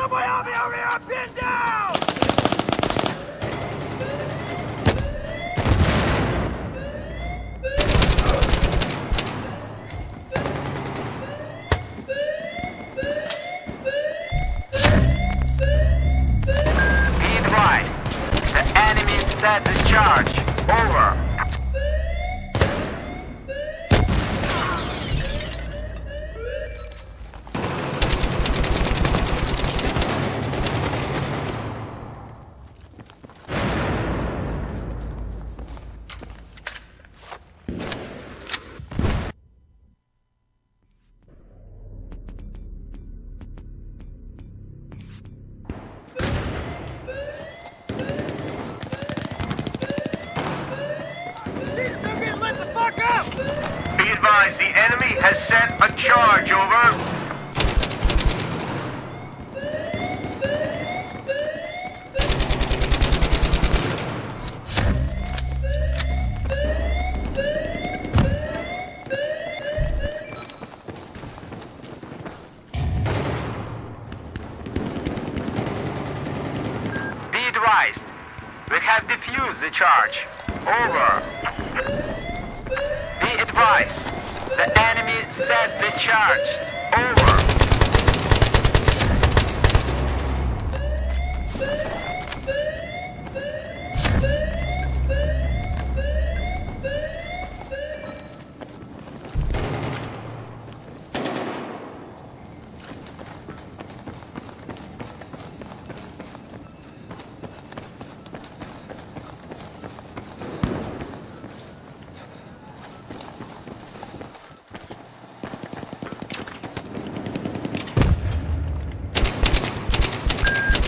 subway army over here! I'm pinned down! Be advised, the enemy set the charge. Charge. Over. Be advised, we have defused the charge. Over. Be advised, the enemy set the charge. Over.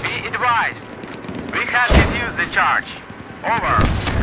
Be advised, we have defused the charge. Over.